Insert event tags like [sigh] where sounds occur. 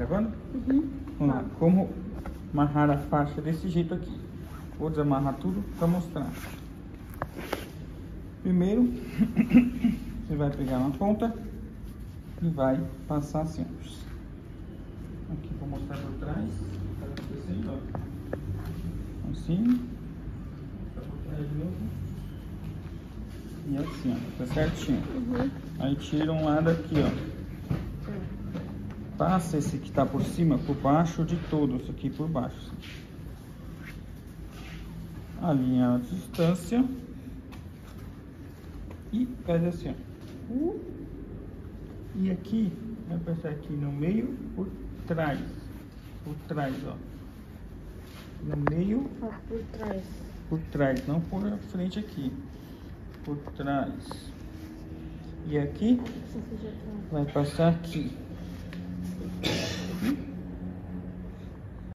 gravando? Uhum. Vamos lá. Como amarrar a faixa desse jeito aqui. Vou desamarrar tudo para mostrar. Primeiro, [coughs] você vai pegar uma ponta e vai passar assim. Aqui vou mostrar por trás. Assim. E assim, ó. Tá certinho. Uhum. Aí tira um lado aqui, ó. Passa esse que tá por cima por baixo de todo, isso aqui por baixo. Alinha a distância. E faz assim, ó. E aqui, vai passar aqui no meio, por trás. Por trás, ó. No meio, Ó, por trás. por trás, não por frente aqui. Por trás. E aqui, tá. vai passar aqui.